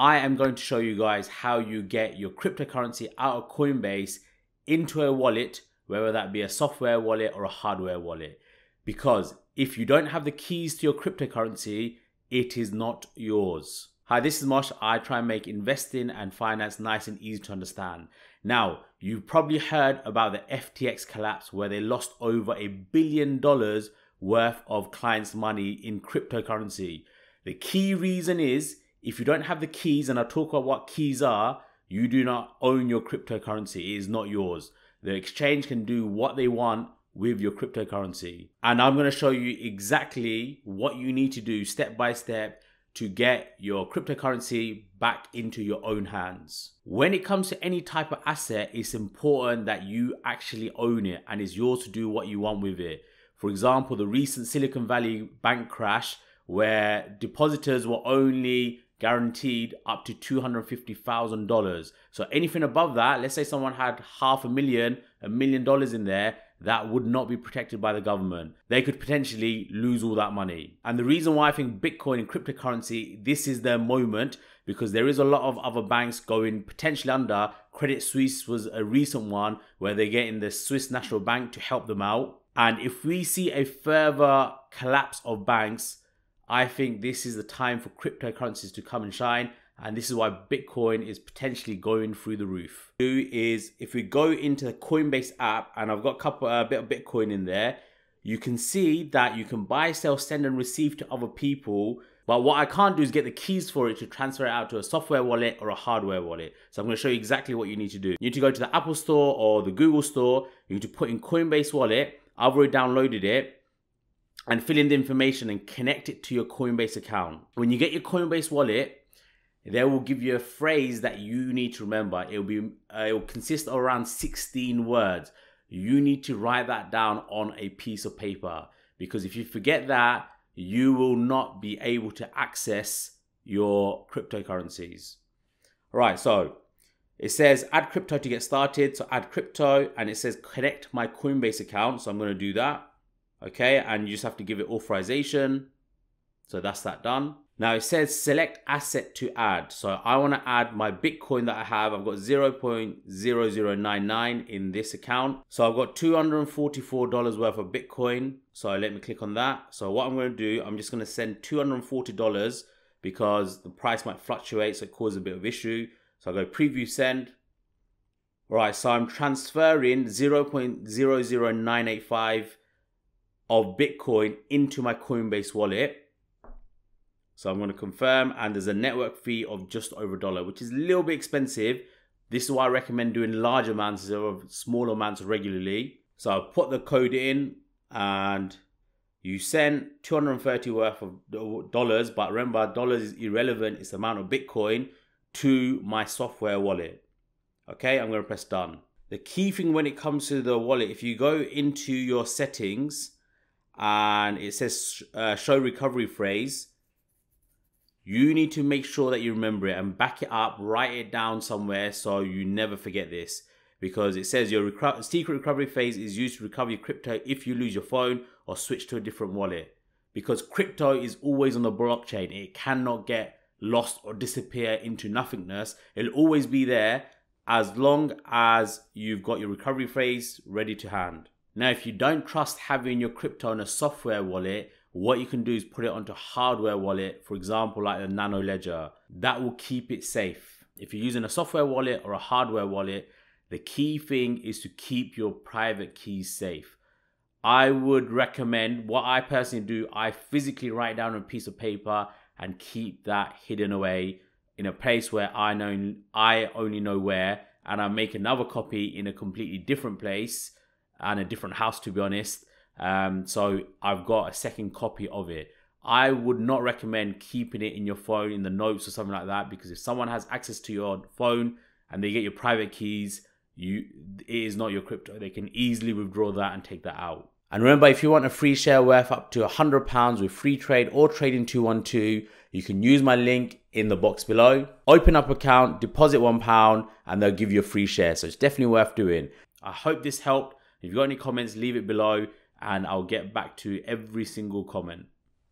I am going to show you guys how you get your cryptocurrency out of Coinbase into a wallet, whether that be a software wallet or a hardware wallet. Because if you don't have the keys to your cryptocurrency, it is not yours. Hi, this is Mosh. I try and make investing and finance nice and easy to understand. Now, you've probably heard about the FTX collapse where they lost over a billion dollars worth of clients' money in cryptocurrency. The key reason is if you don't have the keys, and I'll talk about what keys are, you do not own your cryptocurrency. It is not yours. The exchange can do what they want with your cryptocurrency. And I'm going to show you exactly what you need to do step by step to get your cryptocurrency back into your own hands. When it comes to any type of asset, it's important that you actually own it and it's yours to do what you want with it. For example, the recent Silicon Valley bank crash where depositors were only guaranteed up to $250,000. So anything above that, let's say someone had half a million, a million dollars in there, that would not be protected by the government. They could potentially lose all that money. And the reason why I think Bitcoin and cryptocurrency, this is their moment because there is a lot of other banks going potentially under. Credit Suisse was a recent one where they're getting the Swiss National Bank to help them out. And if we see a further collapse of banks, I think this is the time for cryptocurrencies to come and shine. And this is why Bitcoin is potentially going through the roof. Do is if we go into the Coinbase app, and I've got a couple a bit of Bitcoin in there, you can see that you can buy, sell, send, and receive to other people. But what I can't do is get the keys for it to transfer it out to a software wallet or a hardware wallet. So I'm going to show you exactly what you need to do. You need to go to the Apple Store or the Google Store. You need to put in Coinbase Wallet. I've already downloaded it and fill in the information and connect it to your Coinbase account. When you get your Coinbase wallet, they will give you a phrase that you need to remember. It will be uh, it will consist of around 16 words. You need to write that down on a piece of paper because if you forget that, you will not be able to access your cryptocurrencies. All right, so it says add crypto to get started. So add crypto and it says connect my Coinbase account. So I'm going to do that okay? And you just have to give it authorization. So that's that done. Now it says select asset to add. So i want to add my bitcoin that i have. I've got 0.0099 in this account. So i've got 244 dollars worth of bitcoin. So let me click on that. So what i'm going to do i'm just going to send 240 dollars because the price might fluctuate so it causes a bit of issue. So i go preview send. All right so i'm transferring 0.00985 of Bitcoin into my Coinbase wallet. So I'm going to confirm, and there's a network fee of just over a dollar, which is a little bit expensive. This is why I recommend doing large amounts of small amounts regularly. So I'll put the code in and you send 230 worth of dollars, but remember, dollars is irrelevant. It's the amount of Bitcoin to my software wallet. Okay, I'm going to press done. The key thing when it comes to the wallet, if you go into your settings and it says uh, show recovery phrase, you need to make sure that you remember it and back it up, write it down somewhere so you never forget this. Because it says your secret recovery phrase is used to recover your crypto if you lose your phone or switch to a different wallet. Because crypto is always on the blockchain, it cannot get lost or disappear into nothingness. It'll always be there as long as you've got your recovery phrase ready to hand. Now, if you don't trust having your crypto in a software wallet, what you can do is put it onto hardware wallet, for example, like the Nano Ledger. That will keep it safe. If you're using a software wallet or a hardware wallet, the key thing is to keep your private keys safe. I would recommend what I personally do, I physically write down a piece of paper and keep that hidden away in a place where I know I only know where and I make another copy in a completely different place and a different house to be honest. Um, so I've got a second copy of it. I would not recommend keeping it in your phone in the notes or something like that because if someone has access to your phone and they get your private keys, you it is not your crypto. They can easily withdraw that and take that out. And remember, if you want a free share worth up to £100 with Freetrade or trading 212, you can use my link in the box below. Open up account, deposit £1, and they'll give you a free share. So it's definitely worth doing. I hope this helped. If you've got any comments, leave it below and I'll get back to every single comment.